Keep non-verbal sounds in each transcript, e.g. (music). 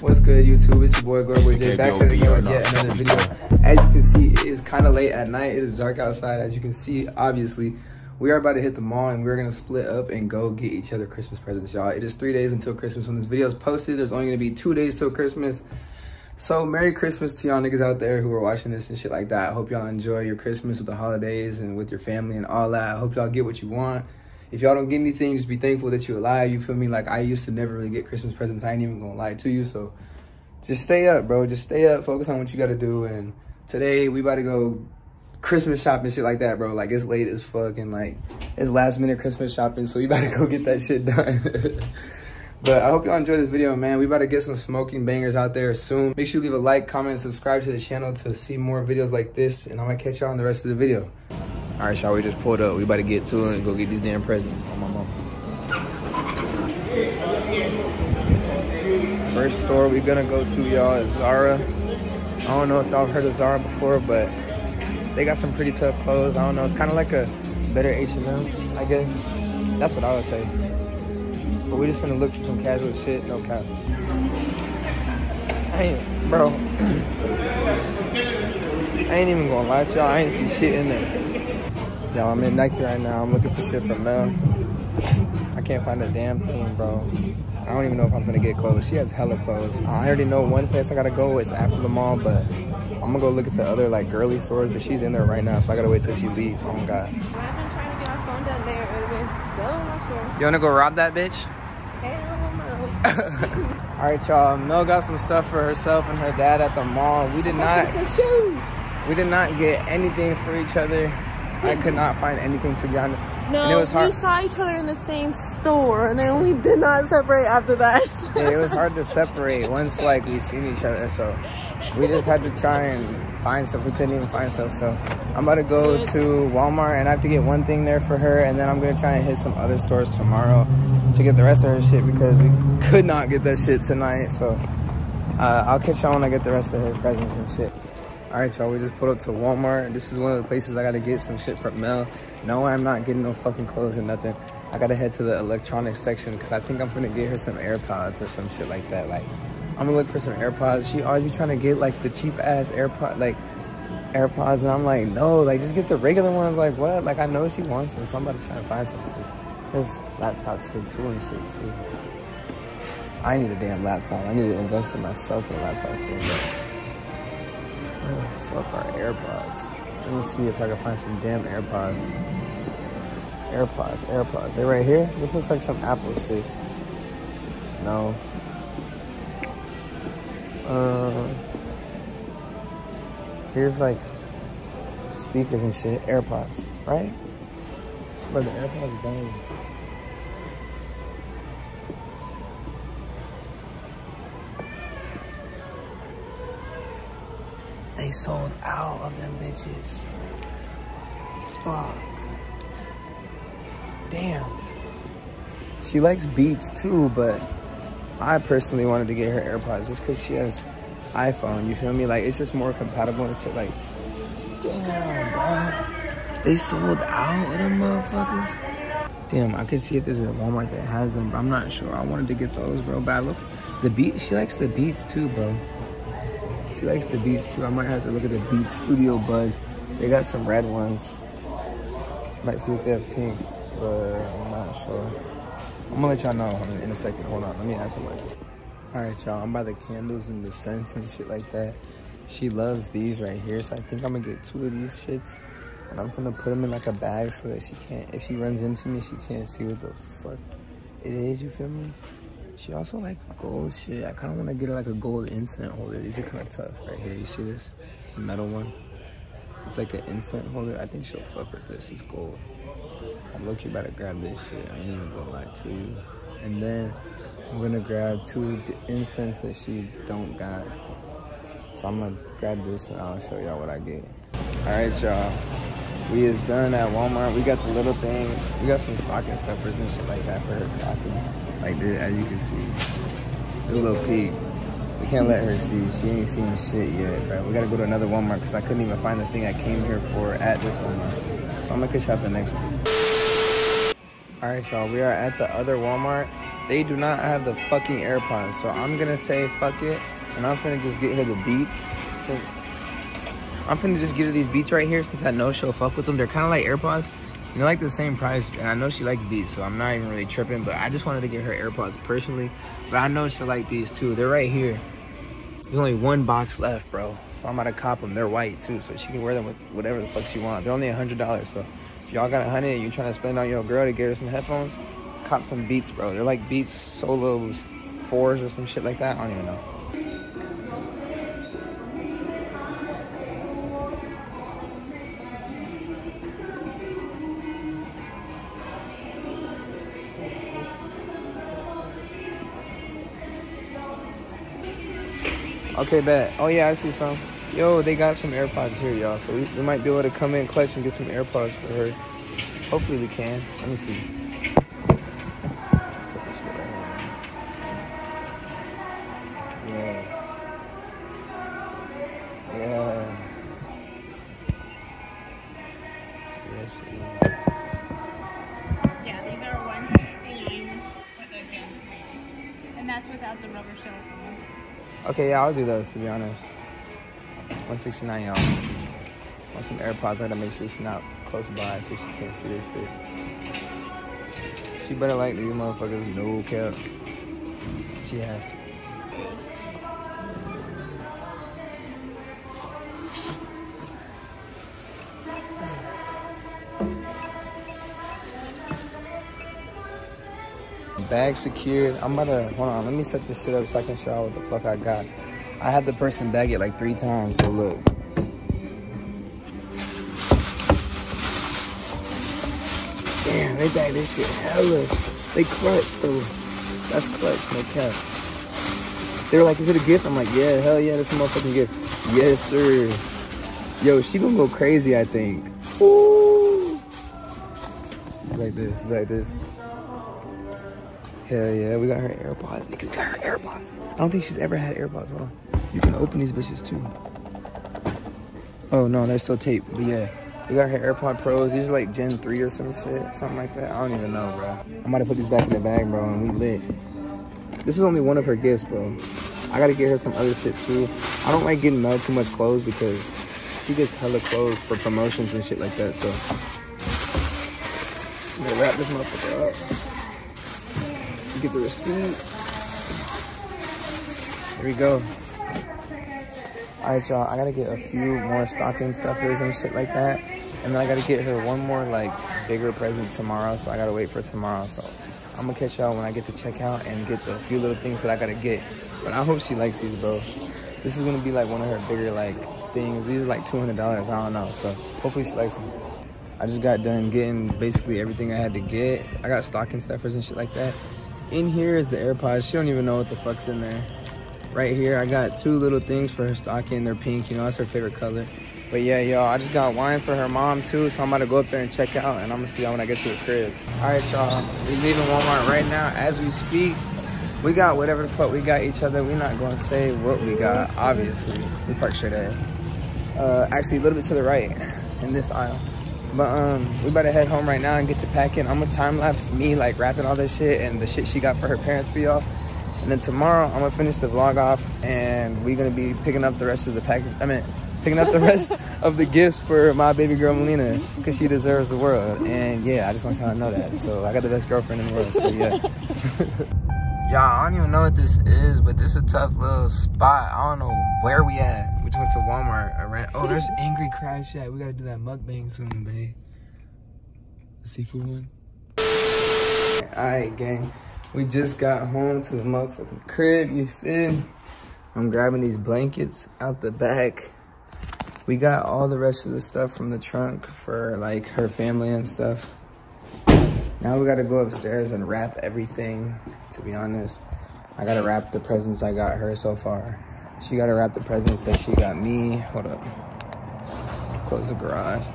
What's good, YouTube? It's your boy GloryBoyJai back at it again with yet another video. As you can see, it is kind of late at night. It is dark outside. As you can see, obviously, we are about to hit the mall and we're gonna split up and go get each other Christmas presents, y'all. It is three days until Christmas when this video is posted. There's only gonna be two days till Christmas. So Merry Christmas to y'all niggas out there who are watching this and shit like that. I hope y'all enjoy your Christmas with the holidays and with your family and all that. I hope y'all get what you want. If y'all don't get anything, just be thankful that you're alive. You feel me? Like I used to never really get Christmas presents. I ain't even gonna lie to you. So just stay up, bro. Just stay up. Focus on what you gotta do. And today we about to go Christmas shopping, shit like that, bro. Like it's late as fuck and like it's last minute Christmas shopping. So we about to go get that shit done. (laughs) But I hope y'all enjoyed this video, man. We about to get some smoking bangers out there soon. Make sure you leave a like, comment, subscribe to the channel to see more videos like this. And I'm gonna catch y'all in the rest of the video. All right, y'all, we just pulled up. We about to get to it and go get these damn presents on my mom. First store we're gonna go to, y'all, is Zara. I don't know if y'all heard of Zara before, but they got some pretty tough clothes. I don't know. It's kind of like a better H&M, I guess. That's what I would say. But we just gonna look for some casual shit, no cap. I ain't, bro. (clears throat) I ain't even gonna lie to y'all. I ain't see shit in there. Y'all, I'm in Nike right now. I'm looking for shit from Mel. I can't find a damn thing, bro. I don't even know if I'm gonna get clothes. She has hella clothes. I already know one place I gotta go. It's after the mall, but I'm gonna go look at the other like girly stores. But she's in there right now, so I gotta wait till she leaves. Oh my god. Imagine trying to get our phone down there. It would have been so much work. You wanna go rob that bitch? Hell (laughs) no. All right, y'all. Mel got some stuff for herself and her dad at the mall. We did not. Some shoes. We did not get anything for each other. I could not find anything to be honest. No, and it was hard. we saw each other in the same store, and then we did not separate after that. Yeah, it was hard to separate once like we seen each other. So we just had to try and find stuff. We couldn't even find stuff. So I'm about to go to Walmart and I have to get one thing there for her, and then I'm gonna try and hit some other stores tomorrow to get the rest of her shit because we could not get that shit tonight. So uh, I'll catch y'all when I get the rest of her presents and shit. All right, y'all, we just pulled up to Walmart. This is one of the places I gotta get some shit from Mel. No, I'm not getting no fucking clothes or nothing. I gotta head to the electronics section because I think I'm gonna get her some AirPods or some shit like that. Like, I'm gonna look for some AirPods. She always be trying to get like the cheap ass AirPod, like AirPods, and I'm like, no, like just get the regular ones. Like, what? Like, I know she wants them, so I'm about to try and find some shit. There's laptops here too and shit too. I need a damn laptop. I need to invest in myself in a laptop soon. Where the fuck are AirPods? Let me see if I can find some damn AirPods. AirPods, AirPods. They're right here? This looks like some Apple shit. No. Uh, here's like speakers and shit. AirPods, right? But the AirPods bang. Sold out of them bitches. Fuck. Damn. She likes Beats too, but I personally wanted to get her AirPods just because she has iPhone. You feel me? Like it's just more compatible and shit. Like, damn, bro. They sold out of them motherfuckers. Damn, I could see if there's a Walmart that has them, but I'm not sure. I wanted to get those, bro. But I look, the Beat. She likes the Beats too, bro. She likes the Beats too. I might have to look at the Beats Studio Buds. They got some red ones. Might see if they have pink, but I'm not sure. I'm gonna let y'all know in a second. Hold on, let me ask somebody. All right, y'all. I'm by the candles and the scents and shit like that. She loves these right here, so I think I'm gonna get two of these shits, and I'm gonna put them in like a bag so that she can't. If she runs into me, she can't see what the fuck it is. You feel me? She also like gold shit. I kind of want to get like a gold incense holder. These are kind of tough right here. You see this? It's a metal one. It's like an incense holder. I think she'll fuck with this. It's gold. I'm low-key about to grab this shit. I ain't even gonna lie to you. And then I'm gonna grab two incense that she don't got. So I'm gonna grab this and I'll show y'all what I get. All right, y'all. We is done at Walmart. We got the little things. We got some stocking stuffers and shit like that for her stocking. Like this, as you can see, a little peek. We can't let her see. She ain't seen shit yet, bro. We gotta go to another Walmart because I couldn't even find the thing I came here for at this Walmart. So I'm gonna you at the next one. All right, y'all. We are at the other Walmart. They do not have the fucking AirPods, so I'm gonna say fuck it, and I'm finna just get her the Beats. Since I'm finna just get her these Beats right here, since I know she'll fuck with them. They're kind of like AirPods. They're like the same price, and I know she likes Beats, so I'm not even really tripping. But I just wanted to get her AirPods personally. But I know she'll like these too. They're right here. There's only one box left, bro. So I'm about to cop them. They're white too, so she can wear them with whatever the fuck she want. They're only a hundred dollars, so if y'all got a hundred and you trying to spend on your girl to get her some headphones, cop some Beats, bro. They're like Beats Solos fours or some shit like that. I don't even know. Okay, bet. Oh yeah, I see some. Yo, they got some AirPods here, y'all. So we, we might be able to come in clutch and get some AirPods for her. Hopefully we can. Let me see. Yeah, I'll do those to be honest. 169, y'all. Want some AirPods? I gotta make sure she's not close by so she can't see this shit. She better like these motherfuckers, no cap. She has to. Bag secured. I'm about to hold on. Let me set this shit up so I can show y'all what the fuck I got. I had the person bag it like three times. So look. Damn, they bag this shit hella. They clutch though. That's clutch, no cap. They were like, "Is it a gift?" I'm like, "Yeah, hell yeah, this motherfucking gift." Yes, sir. Yo, she gonna go crazy. I think. Ooh. Like this, like this. Hell yeah, we got her AirPods. We got her AirPods. I don't think she's ever had AirPods. Hold on. You can open these bitches too. Oh no, they're still taped. But yeah, we got her AirPod Pros. These are like Gen 3 or some shit. Something like that. I don't even know, bro. I'm about to put these back in the bag, bro, and we lit. This is only one of her gifts, bro. I gotta get her some other shit too. I don't like getting Mel too much clothes because she gets hella clothes for promotions and shit like that, so. I'm gonna wrap this motherfucker up get the receipt. Here we go. Alright, y'all. I gotta get a few more stocking stuffers and shit like that. And then I gotta get her one more, like, bigger present tomorrow. So I gotta wait for tomorrow. So I'm gonna catch y'all when I get to check out and get the few little things that I gotta get. But I hope she likes these, bro. This is gonna be, like, one of her bigger, like, things. These are, like, $200. I don't know. So hopefully she likes them. I just got done getting basically everything I had to get. I got stocking stuffers and shit like that. In here is the AirPods. She don't even know what the fuck's in there. Right here, I got two little things for her stocking. They're pink, you know, that's her favorite color. But yeah, y'all, I just got wine for her mom too, so I'm about to go up there and check out, and I'm gonna see y'all when I get to the crib. All right, y'all, we leaving Walmart right now as we speak. We got whatever the fuck we got each other. We're not gonna say what we got, obviously. We parked straight ahead. Uh, actually, a little bit to the right in this aisle. But um, we better head home right now and get to packing. I'm gonna time lapse me like wrapping all this shit and the shit she got for her parents for y'all. And then tomorrow I'm gonna finish the vlog off and we're gonna be picking up the rest of the package. I mean, picking up the rest (laughs) of the gifts for my baby girl Melina because she deserves the world. And yeah, I just want y'all to know that. So I got the best girlfriend in the world. So yeah. (laughs) Y'all, I don't even know what this is, but this is a tough little spot. I don't know where we at. We just went to Walmart. I ran. Oh, there's Angry Crab Shack. We gotta do that mukbang soon, babe. The seafood one. Alright, gang. We just got home to the motherfucking crib, you feel? I'm grabbing these blankets out the back. We got all the rest of the stuff from the trunk for like her family and stuff. Now we gotta go upstairs and wrap everything, to be honest. I gotta wrap the presents I got her so far. She gotta wrap the presents that she got me. Hold up. Close the garage.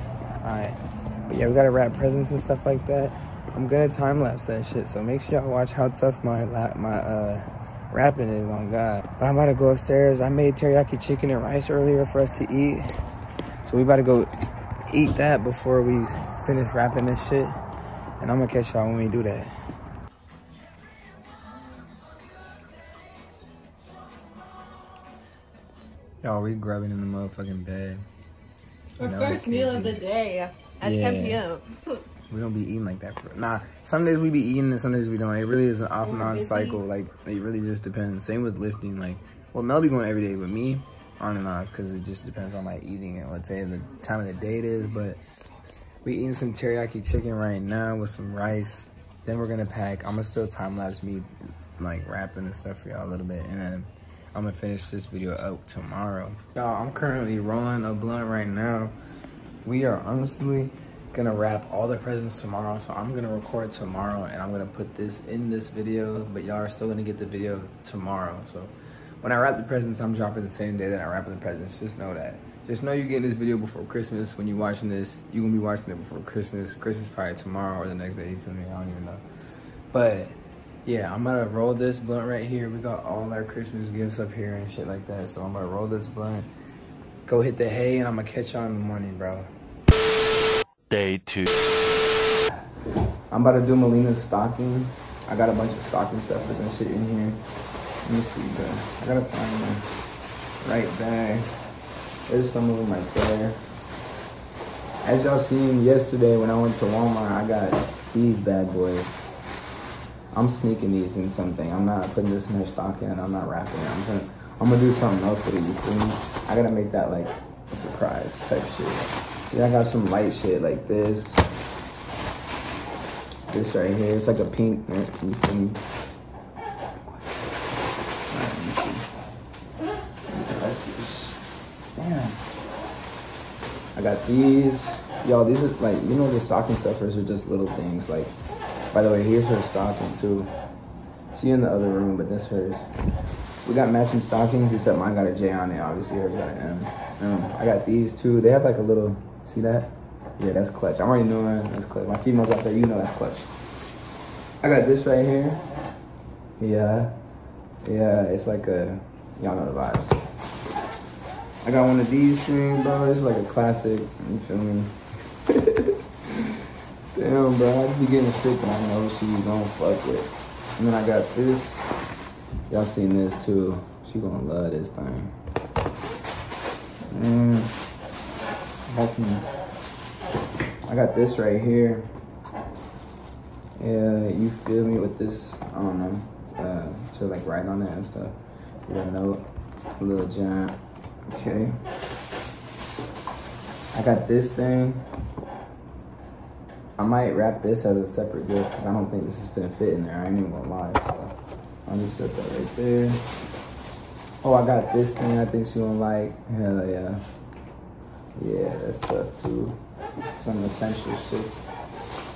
Alright. But yeah, we gotta wrap presents and stuff like that. I'm gonna time lapse that shit, so make sure y'all watch how tough my lap my uh wrapping is on God. But I'm about to go upstairs. I made teriyaki chicken and rice earlier for us to eat. So we about to go eat that before we finish wrapping this shit. And I'm gonna catch y'all when we do that. Y'all, we grubbing in the motherfucking bed. Our first meal of the day at Yeah. 10 p.m. (laughs) We don't be eating like that. For, nah, some days we be eating and some days we don't. It really is an off and on cycle. Like, it really just depends. Same with lifting. Like, well, Mel be going every day, but me, on and off, because it just depends on my eating and let's say the time of the day it is. But we eating some teriyaki chicken right now with some rice. Then we're gonna pack. I'm gonna still time lapse me, like wrapping and stuff for y'all a little bit, and then I'm gonna finish this video up tomorrow. Y'all, I'm currently rolling a blunt right now. We are honestly gonna wrap all the presents tomorrow, so I'm gonna record tomorrow and I'm gonna put this in this video, but y'all are still gonna get the video tomorrow. So when I wrap the presents, I'm dropping the same day that I wrap the presents. Just know that. Just know you're getting this video before Christmas. When you're watching this, you're gonna be watching it before Christmas. Christmas probably tomorrow or the next day, you feel me? I don't even know. But yeah, I'm gonna roll this blunt right here. We got all our Christmas gifts up here and shit like that. So I'm gonna roll this blunt, go hit the hay, and I'm gonna catch y'all in the morning, bro. Day two. I'm about to do Melina's stocking. I got a bunch of stocking stuffers and shit in here. Let me see, bro. I gotta find the right bag. There's some of them right there. As y'all seen yesterday when I went to Walmart, I got these bad boys. I'm sneaking these in something. I'm not putting this in her stocking and I'm not wrapping it. I'm gonna, I'm gonna do something else with me? I gotta make that like a surprise type shit. See, I got some light shit like this. This right here, it's like a pink, you feel me? Damn. I got these. Y'all, these are like, you know, the stocking stuffers are just little things. Like, by the way, here's her stocking too. She in the other room, but that's hers. We got matching stockings, except mine got a J on it. Obviously, hers got an M. Um, I got these too. They have like a little, see that? Yeah, that's clutch. I'm already knowing that's clutch. My females out there, you know that's clutch. I got this right here. Yeah. Yeah, it's like a, y'all know the vibes. I got one of these things, bro. Is like a classic. You feel me? (laughs) Damn, bro. I be getting shit that I know she gonna fuck with. And then I got this. Y'all seen this too. She gonna love this thing. Mm. I got some. I got this right here. Yeah, you feel me with this? I don't know. Uh, to like write on it and stuff. With a note, a little giant. Okay. I got this thing. I might wrap this as a separate gift because I don't think this is gonna fit in there. I ain't even gonna lie. So I'll just set that right there. Oh, I got this thing. I think she gonna like. Hell yeah. Yeah, that's tough too. Some essential shits.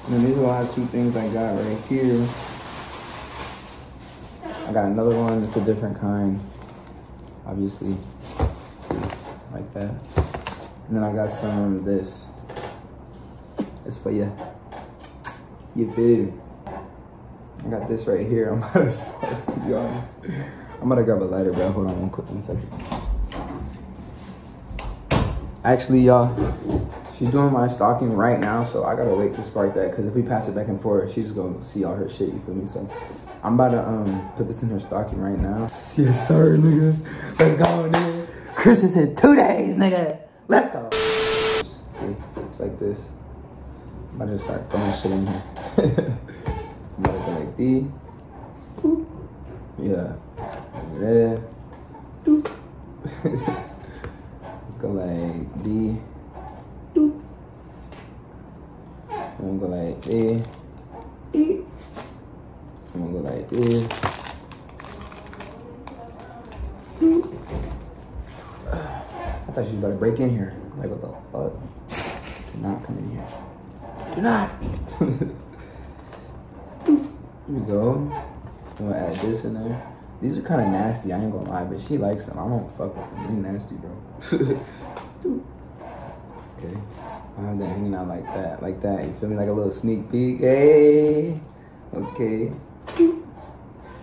And then these are the last two things I got right here. I got another one. It's a different kind. Obviously, like that. And then I got some of this. It's for you. You feel? I got this right here. (laughs) I'm out of spark, to be honest. I'm gonna grab a lighter, bro. Hold on one quick one second. Actually, y'all, she's doing my stocking right now, so I gotta wait to spark that. Cause if we pass it back and forth, she's gonna see all her shit. You feel me? So I'm about to um put this in her stocking right now. (laughs) Yes, sir, nigga. Let's go, nigga. Christmas in two days, nigga. Let's go. It's like this. I'm about to start throwing shit in here. (laughs) I'm about to go like. Boop. Yeah. Over. (laughs) Let's go like D. Doop. I'm gonna go like D. E. I'm gonna go like this. Doop. I thought she was about to break in here. Like, what the fuck? Do not come in here. Do not. (laughs) Here we go. I'm gonna add this in there. These are kind of nasty, I ain't gonna lie, but she likes them. I won't fuck with them. They nasty, bro. (laughs) okay. I have that hanging out like that, like that. You feel me? Like a little sneak peek. Hey. Okay.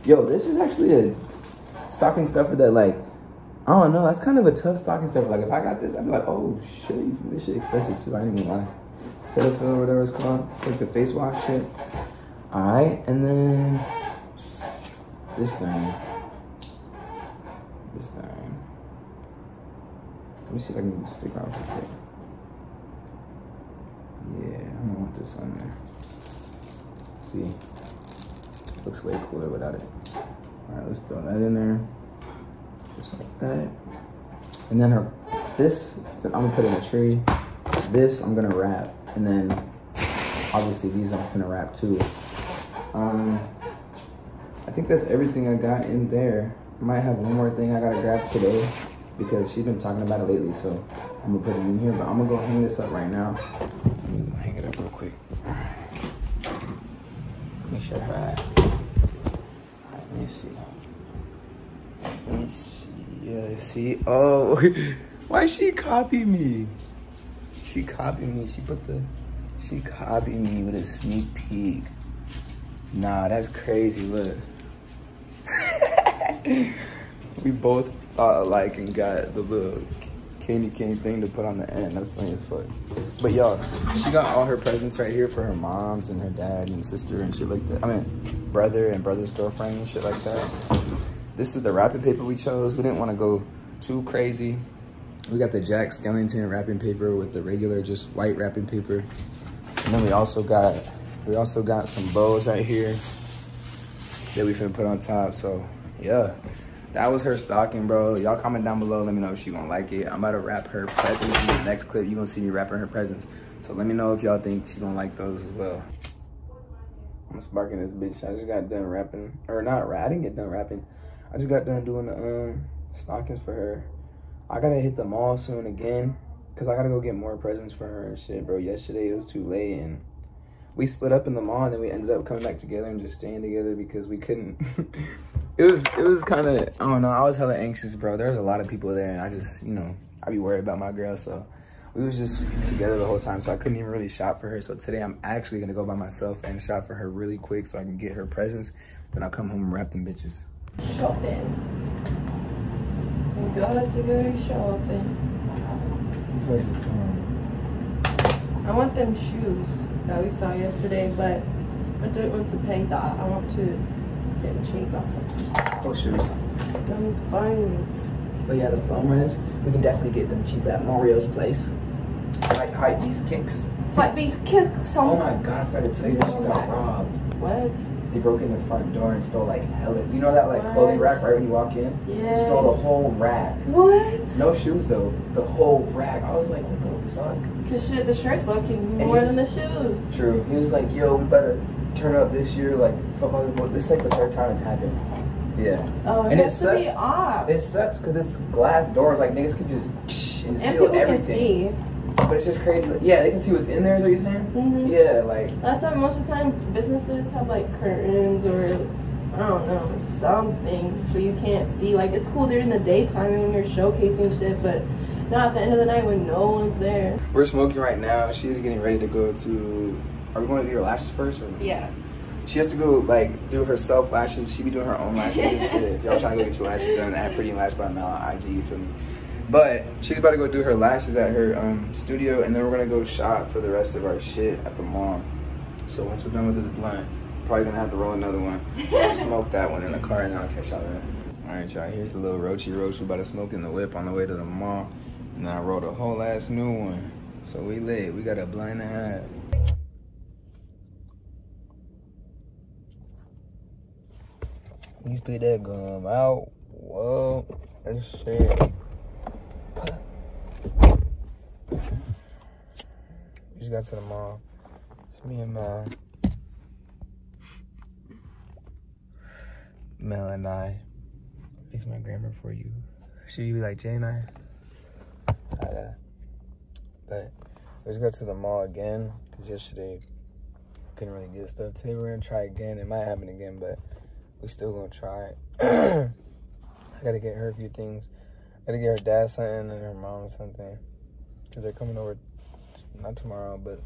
Yo, this is actually a stocking stuffer that like, I don't know, that's kind of a tough stocking stuffer. Like if I got this, I'd be like, oh shit, this shit expensive too. I ain't even lie. Cetaphil, whatever it's called. It's like the face wash shit. Alright, and then this thing. This thing. Let me see if I can get the stick out real quick. Yeah, I don't want this on there. See? Looks way cooler without it. Alright, let's throw that in there. Just like that. And then her this I'm gonna put in a tree. This I'm gonna wrap. And then obviously these I'm gonna wrap too. Um I think that's everything I got in there. Might have one more thing I gotta grab today because she's been talking about it lately, so I'm gonna put it in here, but I'm gonna go hang this up right now. Hang it up real quick. Make sure Alright, let me see. Let me see. Yeah, see? Oh, (laughs) why she copy me? She copied me. She put the, she copied me with a sneak peek. Nah, that's crazy. Look. (laughs) we both uh, thought alike and got the little candy cane thing to put on the end. That's funny as fuck. But y'all, she got all her presents right here for her moms and her dad and sister and shit like that. I mean, brother and brother's girlfriend and shit like that. This is the wrapping paper we chose. We didn't want to go too crazy. We got the Jack Skellington wrapping paper with the regular just white wrapping paper. And then we also got we also got some bows right here that we finna put on top. So yeah, that was her stocking, bro. Y'all comment down below. Let me know if she gonna like it. I'm about to wrap her presents in the next clip. you gonna see me wrapping her presents. So let me know if y'all think she gonna like those as well. I'm sparking this bitch. I just got done wrapping, or not, I didn't get done wrapping. I just got done doing the um, stockings for her. I gotta hit the mall soon again, cause I gotta go get more presents for her and shit, bro. Yesterday it was too late and we split up in the mall and then we ended up coming back together and just staying together because we couldn't. (laughs) it was it was kind of I don't know. I was hella anxious, bro. There was a lot of people there and I just you know I'd be worried about my girl, so we was just together the whole time, so I couldn't even really shop for her. So today I'm actually gonna go by myself and shop for her really quick so I can get her presents. Then I'll come home and wrap them bitches shopping. We got to go shopping. I want them shoes that we saw yesterday, but I don't want to pay that. I want to cheaper. What shoes? Them phones. Oh yeah, the foam runners. We can definitely get them cheap at Mario's place. Like hype beast kicks. Hype beast kicks. Oh my god, I forgot to tell you that she got robbed. What? They broke in the front door and stole like hella. You know that like what? clothing rack right when you walk in? Yeah. Stole the whole rack. What? No shoes though. The whole rack. I was like, what the fuck? Cause shit, the shirt's looking more than the shoes. True. He was like, yo, we better turn up this year. Like, fuck all this. This is like the third time it's happened. Yeah. Oh, it and has it to be off. It sucks because it's glass doors. Like niggas could just and steal and everything. Can see. But it's just crazy. Yeah, they can see what's in there. Is what you're saying? Mm-hmm. Yeah, like. That's why most of the time businesses have like curtains or I don't know something so you can't see. Like it's cool during the daytime when you're showcasing shit, but not at the end of the night when no one's there. We're smoking right now. She's getting ready to go to. Are we going to do her lashes first? Or? Yeah. She has to go like do her self lashes. She be doing her own lashes and shit. If y'all trying to go get your lashes done at Pretty Lash by Mel on IG, you feel me? But she's about to go do her lashes at her um, studio, and then we're gonna go shop for the rest of our shit at the mall. So once we're done with this blunt, probably gonna have to roll another one. (laughs) smoke that one in the car, and then I'll catch y'all there. All right, y'all. Here's the little roachy roach we about to smoke in the whip on the way to the mall, and then I rolled a whole ass new one. So we lit. We got a blunt and a half. You spit that gum out. Whoa, that's shit. Just got to the mall. It's me and Mel. Mel and I. Fix my grammar for you. Should you be like Jai and I? I gotta. But let's go to the mall again because yesterday couldn't really get stuff. Today we're gonna try again. It might happen again, but we still gonna try it. (clears throat) I gotta get her a few things. I gotta get her dad something and her mom something. Cause they're coming over, not tomorrow, but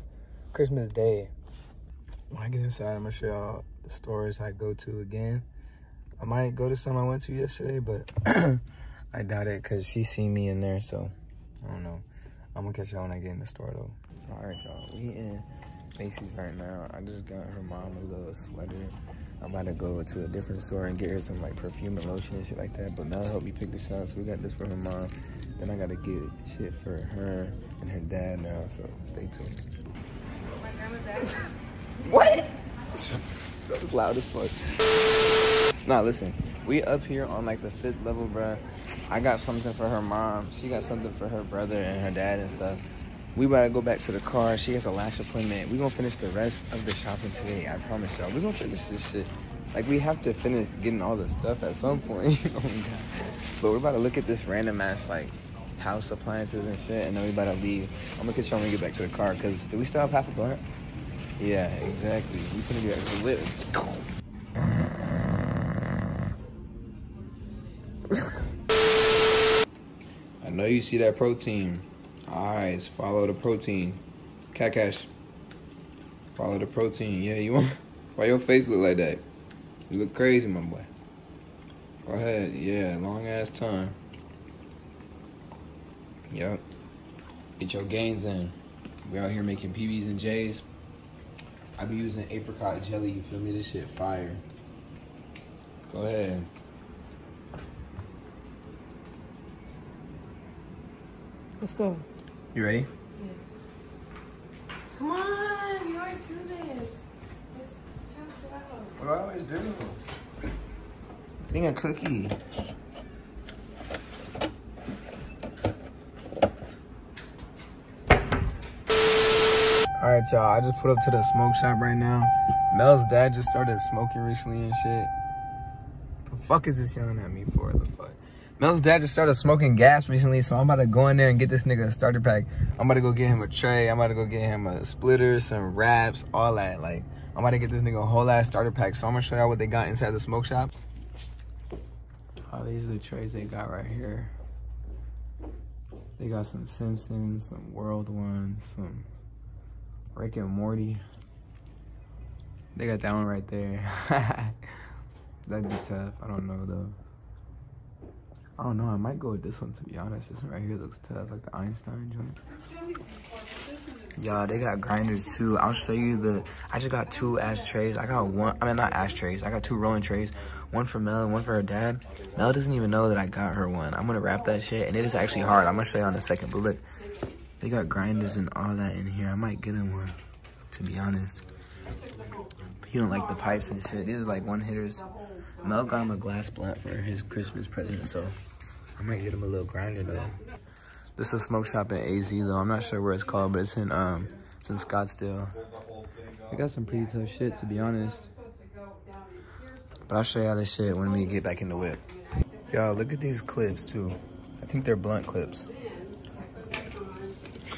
Christmas Day. When I get inside, I'm gonna show y'all the stores I go to again. I might go to some I went to yesterday, but (clears throat) I doubt it cause she seen me in there, so I don't know. I'm gonna catch y'all when I get in the store though. All right, y'all. We in Macy's right now. I just got her mom a little sweater. I'm about to go to a different store and get her some like perfume and lotion and shit like that. But Mel helped me pick this out, so we got this for her mom. Then I gotta get shit for her and her dad now. So stay tuned. My grandma's at. What? (laughs) that was loud as fuck. Nah, listen. We up here on like the fifth level, bruh. I got something for her mom. She got something for her brother and her dad and stuff. We about to go back to the car. She has a lash appointment. We gonna finish the rest of the shopping today. I promise y'all. We gonna finish this shit. Like we have to finish getting all the stuff at some point. (laughs) oh my god. But we're about to look at this random ass like house appliances and shit, and then we about to leave. I'm gonna get y'all when we get back to the car. Cause do we still have half a blunt? Yeah, exactly. We finna get back to whip. (laughs) I know you see that protein. Eyes, follow the protein. Cat cash. Follow the protein. Yeah, you want. (laughs) Why your face look like that? You look crazy, my boy. Go ahead. Yeah, long ass time. Yup. Get your gains in. We out here making PBs and J's. I be using apricot jelly. You feel me? This shit fire. Go ahead. Let's go. You ready? Yes. Come on, you always do this. It's. What do I always do? Eating a cookie. All right, y'all. I just put up to the smoke shop right now. Mel's dad just started smoking recently and shit. The fuck is this yelling at me for? The fuck? Mel's dad just started smoking gas recently, so I'm about to go in there and get this nigga a starter pack. I'm about to go get him a tray. I'm about to go get him a splitter, some wraps, all that. Like, I'm about to get this nigga a whole ass starter pack. So I'm gonna show y'all what they got inside the smoke shop. Oh, these are the trays they got right here. They got some Simpsons, some World ones, some Rick and Morty. They got that one right there. (laughs) That'd be tough. I don't know though. I don't know. I might go with this one to be honest. This one right here looks tough, like the Einstein joint. Y'all, they got grinders too. I'll show you the. I just got two ashtrays. I got one. I mean, not ashtrays. I got two rolling trays. One for Mel and one for her dad. Mel doesn't even know that I got her one. I'm gonna wrap that shit, and it is actually hard. I'm gonna show you on a second. But look, they got grinders and all that in here. I might get him one, to be honest. He don't like the pipes and shit. These are like one hitters. Mel got him a glass blunt for his Christmas present, so I might get him a little grinder though. This is a smoke shop in AZ though. I'm not sure where it's called, but it's in um it's in Scottsdale. They got some pretty tough shit to be honest. But I'll show y'all this shit when we get back in the whip. Y'all, look at these clips too. I think they're blunt clips.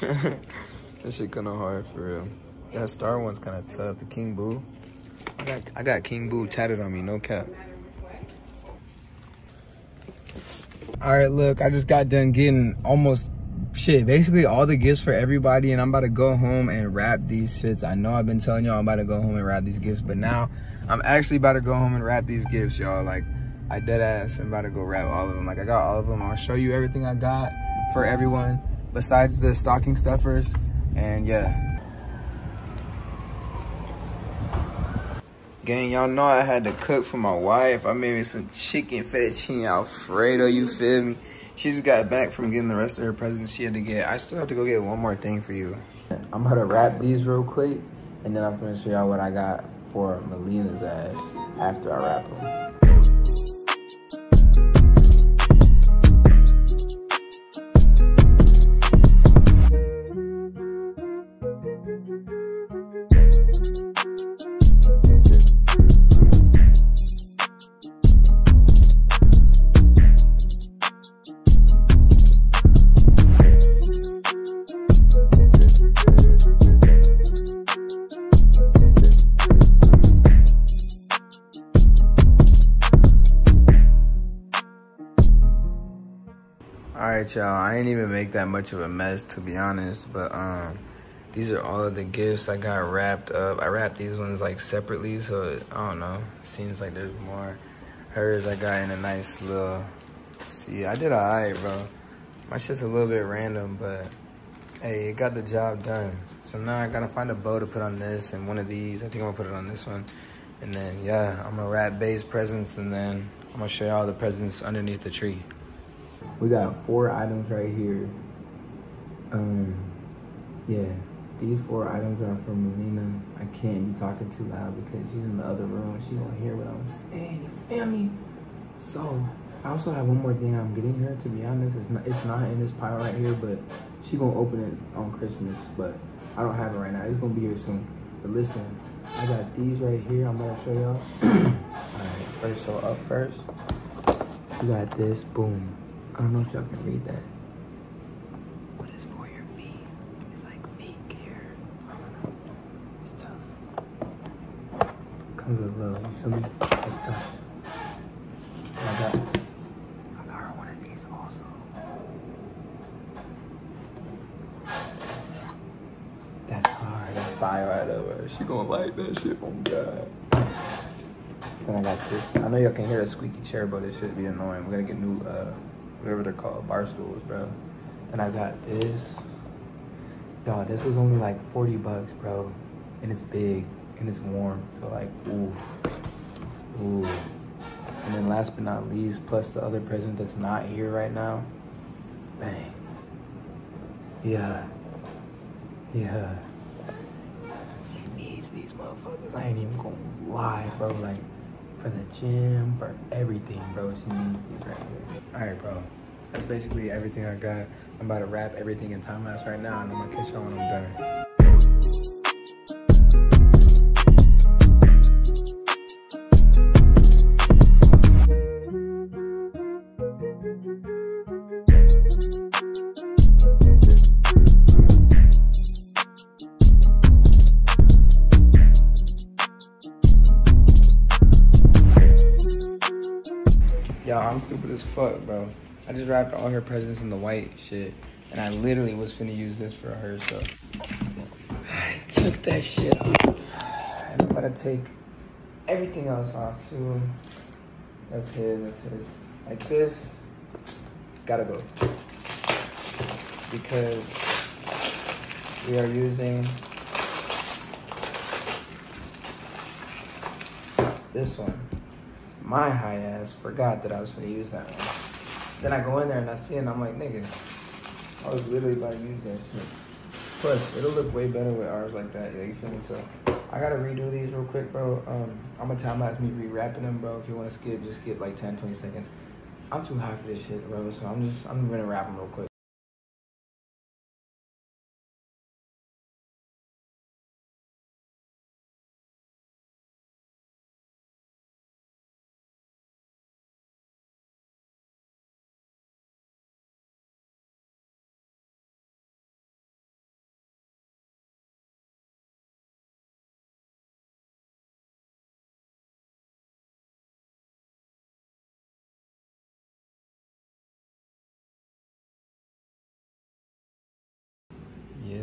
(laughs) this shit kinda hard for real. That star one's kinda tough. The King Boo. I got I got King Boo tatted on me, no cap. All right, look, I just got done getting almost shit, basically all the gifts for everybody, and I'm about to go home and wrap these shits. I know I've been telling y'all I'm about to go home and wrap these gifts, but now I'm actually about to go home and wrap these gifts, y'all. Like, I dead ass am about to go wrap all of them. Like, I got all of them. I'll show you everything I got for everyone besides the stocking stuffers, and yeah. Gang, y'all know I had to cook for my wife. I made me some chicken fettuccine alfredo, you feel me? She just got back from getting the rest of her presents she had to get. I still have to go get one more thing for you. I'm gonna wrap these real quick, and then I'm gonna show y'all what I got for Melina's ass after I wrap them. Y'all, I ain't even make that much of a mess to be honest, but um these are all of the gifts I got wrapped up. I wrapped these ones like separately, so I don't know. Seems like there's more. Hers I got in a nice little see, I did alright bro. My shit's a little bit random, but Hey, it got the job done. So now I gotta find a bow to put on this and one of these. I think I'm gonna put it on this one. And then, yeah, I'm gonna wrap Bay's presents and then I'm gonna show you all the presents underneath the tree. We got four items right here. Um, yeah, these four items are from Melina. I can't be talking too loud because she's in the other room. She don't hear what I'm saying. You feel me? So I also have one more thing I'm getting her. To be honest, it's not it's not in this pile right here, but she gonna open it on Christmas. But I don't have it right now. It's gonna be here soon. But listen, I got these right here. I'm gonna show y'all. (coughs) All right, first so up first, we got this. Boom. I don't know if y'all can read that. But it's for your feet. It's like feet care. I don't know. It's tough. Comes with love. You feel me? It's tough. I got, I got her one of these also. That's hard. That's fire right over. She gonna like that shit. Oh my God. Then I got this. I know y'all can hear a squeaky chair, but it should be annoying. We're gonna get new, uh, whatever they're called, bar stools, bro. And I got this. Y'all, this was only like 40 bucks, bro. And it's big and it's warm. So like, oof. Ooh. And then last but not least, plus the other present that's not here right now. Bang. Yeah. Yeah. She needs these motherfuckers. I ain't even gonna lie, bro. Like, for the gym, for everything, bro. She needs right here. Alright, bro. That's basically everything I got. I'm about to wrap everything in time lapse right now, and I'm gonna catch y'all when I'm done. As fuck, bro. I just wrapped all her presents in the white shit, and I literally was finna use this for her, so I took that shit off. And I'm to take everything else off too. That's his, that's his. Like this, gotta go. Because we are using this one. My high ass forgot that I was gonna use that one. Then I go in there and I see it and I'm like, nigga, I was literally about to use that shit. Plus, it'll look way better with ours like that. Yeah, you feel me? So I gotta redo these real quick, bro. Um, I'm gonna time lapse me rewrapping them, bro. If you wanna skip, just skip like 10, 20 seconds. I'm too high for this shit, bro. So I'm just I'm gonna wrap them real quick.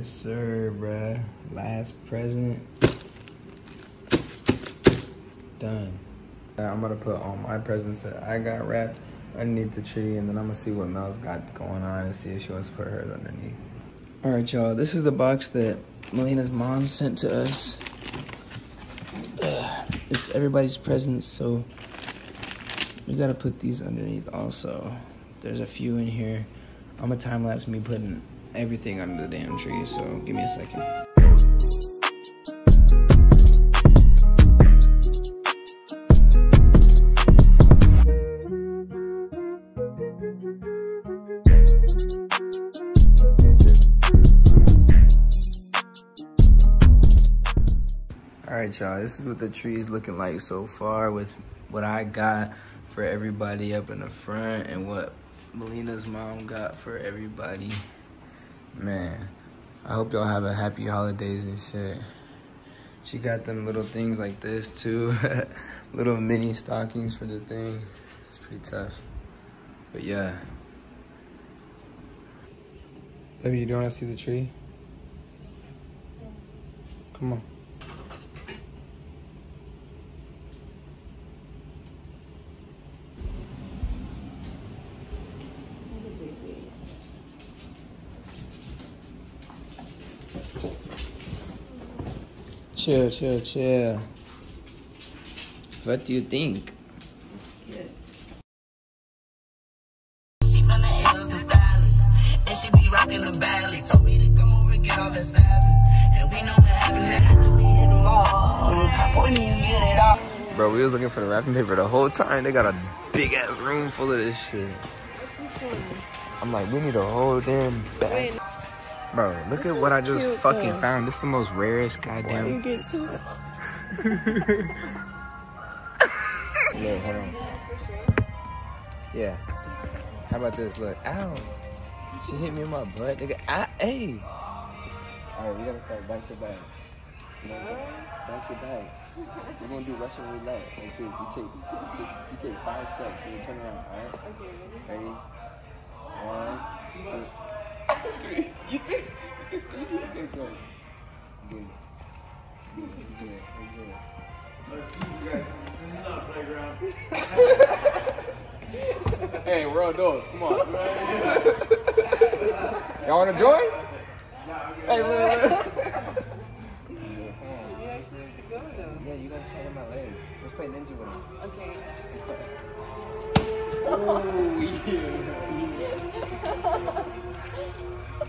Yes, sir, bruh. Last present. Done. I'm gonna put all my presents that I got wrapped underneath the tree, and then I'm gonna see what Mel's got going on and see if she wants to put hers underneath. All right, y'all. This is the box that Melina's mom sent to us. It's everybody's presents, so we gotta put these underneath also. There's a few in here. I'm gonna time lapse me putting everything under the damn tree, so give me a second. All right, y'all, this is what the tree is looking like so far with what I got for everybody up in the front and what Melina's mom got for everybody. Man, I hope y'all have a happy holidays and shit. She got them little things like this too. (laughs) little mini stockings for the thing. It's pretty tough. But yeah. Baby, you don't want to see the tree? Come on. Chill, chill, chill. What do you think? She from the hills, the valley. And she be rocking the valley. Told me to come over, get off at seven. And we know what happened after we hit them all. Boy, you get it off. Bro, we was looking for the wrapping paper the whole time. They got a big ass room full of this shit. I'm like, we need a whole damn basket. Bro, look at what I just cute, fucking though. found. This is the most rarest Why you goddamn. get so (laughs) Look, hold on. Yeah. How about this? Look, ow. She hit me in my butt. Nigga, ah, hey. All right, we gotta start back to back. You know what I'm saying? Back to back. We're gonna do Russian roulette like this. You take six, you take five steps and you turn around. All right. Okay, Ready? One, two, three. You took, you took three. Okay, go. Good. Good. Good. Good. Hey, we're adults. Come on. Y'all want to join? Hey, look, look. Yeah, you gotta try on my legs. Let's play ninja with him. Okay. Oh, yeah. (laughs)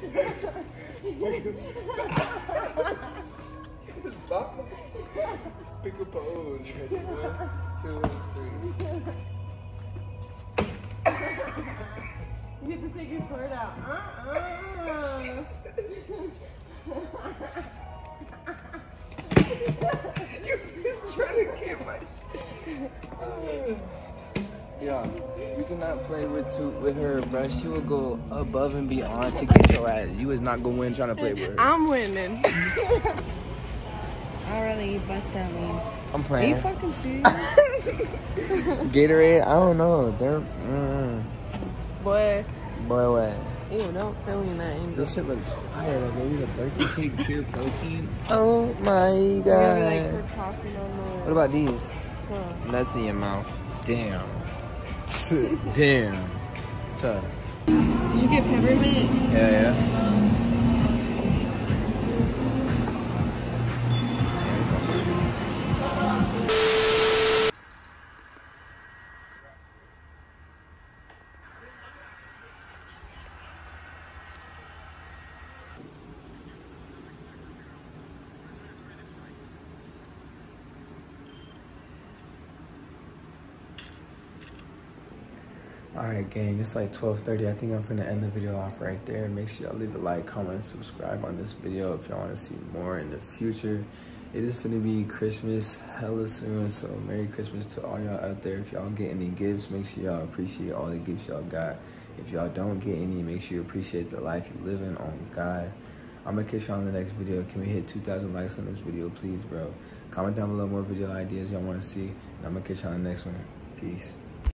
Pick a pose. One, two, three. You have to take your sword out. Uh-uh. He's trying to get my shit. Yeah, you cannot play with two, with her, bro. She will go above and beyond to get your ass. You is not gonna win trying to play with her. I'm winning. (laughs) I'd rather eat bust down wings. I'm playing. Are you fucking (laughs) serious? Gatorade, I don't know. They're, mm, Boy. boy, what? Ew, don't fill me that in. This shit look fire. Like maybe the birthday cake pure protein. (laughs) Oh my god. Maybe like put coffee on What about these? the huh. Nuts in your mouth. Damn. Damn. Tough. Did you get peppermint? Yeah, yeah. Gang, it's like 12.30. I think I'm finna end the video off right there. Make sure y'all leave a like, comment, subscribe on this video if y'all wanna see more in the future. It is finna be Christmas hella soon, so Merry Christmas to all y'all out there. If y'all get any gifts, make sure y'all appreciate all the gifts y'all got. If y'all don't get any, make sure you appreciate the life you living on God. I'm gonna catch y'all in the next video. Can we hit 2,000 likes on this video, please, bro? Comment down below more video ideas y'all wanna see, and I'm gonna catch y'all in the next one. Peace.